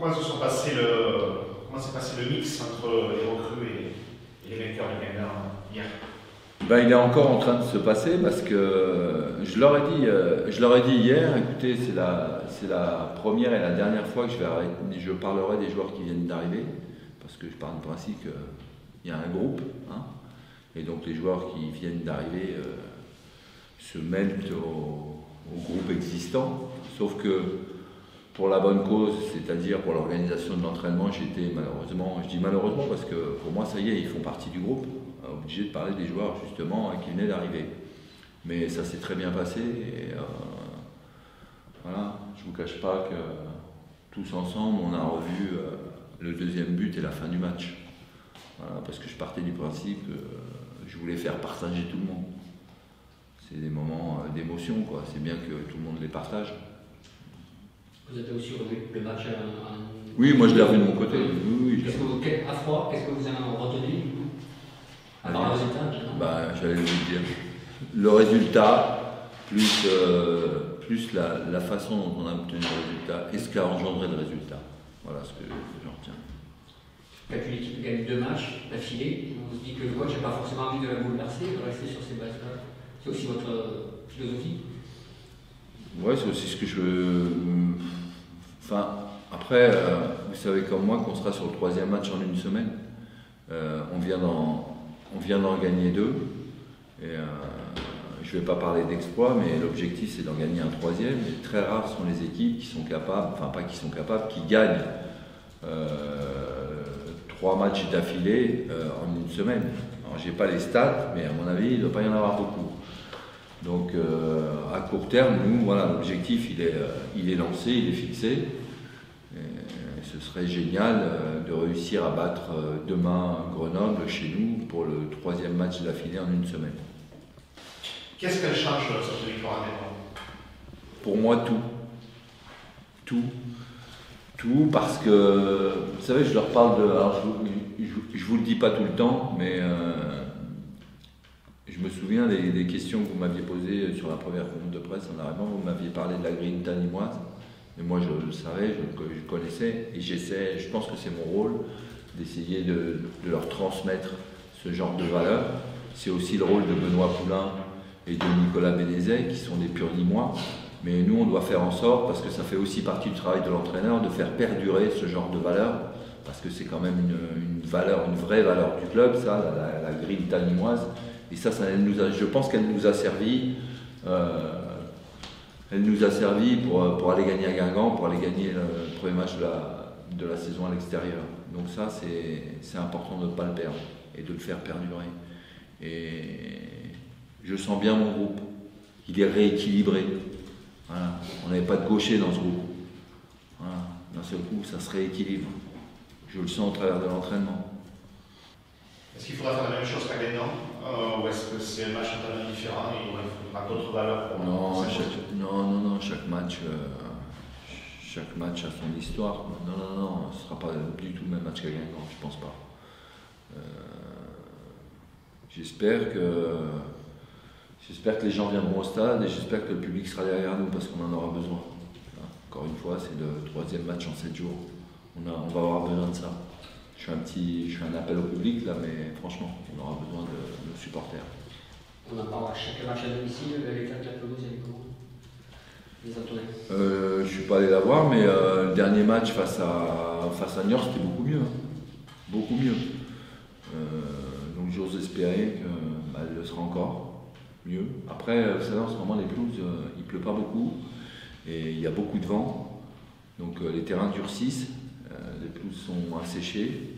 Comment se sont passé le, comment s'est passé le mix entre les recrues et, les vainqueurs de gagnants hier? Ben, il est encore en train de se passer parce que je leur ai dit, euh, je leur ai dit hier, écoutez, c'est la, la première et la dernière fois que je, vais je parlerai des joueurs qui viennent d'arriver, parce que je pars du principe qu'il y a un groupe, hein, et donc les joueurs qui viennent d'arriver euh, se mêlent au, groupe existant, sauf que pour la bonne cause, c'est-à-dire pour l'organisation de l'entraînement, j'étais malheureusement, je dis malheureusement parce que pour moi ça y est, ils font partie du groupe, obligé de parler des joueurs justement qui venaient d'arriver. Mais ça s'est très bien passé et euh, voilà, je ne vous cache pas que tous ensemble on a revu euh, le deuxième but et la fin du match. Parce que je partais du principe que je voulais faire partager tout le monde. C'est des moments euh, d'émotion, quoi. C'est bien que tout le monde les partage. Vous avez aussi revu le match en... Oui, moi je l'ai revu de mon côté. Oui, oui, qu'est-ce que vous, à froid, qu'est-ce que vous avez retenu à part le résultat bah, J'allais vous dire. Le résultat, plus, euh, plus la, la, façon dont on a obtenu le résultat et ce qu'a engendré le résultat. Voilà ce que j'en retiens. Quand une équipe gagne deux matchs d'affilée, on se dit que le coach n'a pas forcément envie de la bouleverser, de rester sur ces bases-là. C'est aussi votre philosophie Oui, c'est aussi ce que je. Enfin, après, euh, vous savez comme moi qu'on sera sur le troisième match en une semaine. Euh, on vient d'en gagner deux. Euh, je ne vais pas parler d'exploit, mais l'objectif c'est d'en gagner un troisième. Et très rares sont les équipes qui sont capables, enfin pas qui sont capables, qui gagnent trois matchs d'affilée en une semaine. Alors j'ai pas les stats, mais à mon avis, il ne doit pas y en avoir beaucoup. Donc euh, à court terme, nous, voilà, l'objectif il est, euh, il est lancé, il est fixé. Et ce serait génial euh, de réussir à battre demain Grenoble chez nous pour le troisième match d'affilée en une semaine. Qu'est-ce qu'elle change cette victoire Pour moi, tout. Tout. Tout parce que, vous savez, je leur parle de. Alors, je, ne vous le dis pas tout le temps, mais je me souviens des, questions que vous m'aviez posées sur la première conférence de presse en arrivant. Vous m'aviez parlé de la green tanimoise. Et moi, je le savais, je, je connaissais. Et j'essaie, je pense que c'est mon rôle d'essayer de, leur transmettre ce genre de valeurs. C'est aussi le rôle de Benoît Poulain et de Nicolas Bénézet, qui sont des purs nimois. Mais nous, on doit faire en sorte, parce que ça fait aussi partie du travail de l'entraîneur, de faire perdurer ce genre de valeurs, parce que c'est quand même une, valeur, une vraie valeur du club, ça, la, grille tanimoise. Et ça, je pense qu'elle nous a servi. Euh, elle nous a pour, aller gagner à Guingamp, pour aller gagner le premier match de la, de la saison à l'extérieur. Donc ça, c'est important de ne pas le perdre et de le faire perdurer. Et je sens bien mon groupe. Il est rééquilibré. On n'avait pas de gaucher dans ce groupe. Voilà. D'un seul coup, ça se rééquilibre. Je le sens au travers de l'entraînement. Est-ce qu'il faudra faire la même chose qu'à Guingamp euh, ou est-ce que c'est un match totalement différent et il y aura d'autres valeurs pour non, chaque, non, non, non, chaque match, euh, chaque match a son histoire. Non, non, non, ce ne sera pas du tout le même match qu'à Guingamp, je ne pense pas. Euh, j'espère que j'espère que les gens viendront au stade et j'espère que le public sera derrière nous parce qu'on en aura besoin. Encore une fois, c'est le troisième match en sept jours. On, a, on va avoir besoin de ça je fais un petit, je fais un appel au public là, mais franchement, on aura besoin de, de supporters. On en parle à chaque match à domicile, l'état de la pelouse, elle est comment Les euh, Je suis pas allé la voir, mais euh, le dernier match face à face à Niort, c'était beaucoup mieux, hein. beaucoup mieux. Euh, donc j'ose espérer qu'elle bah, le sera encore mieux. Après, vous savez, en ce moment, les pelouses, euh, il pleut pas beaucoup et il y a beaucoup de vent, donc les terrains durcissent les pelouses sont asséchées.